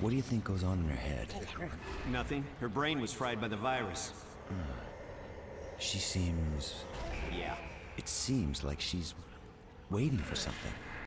What do you think goes on in her head? Nothing. Her brain was fried by the virus. She seems... Yeah. It seems like she's waiting for something.